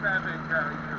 traffic, day, Charlie,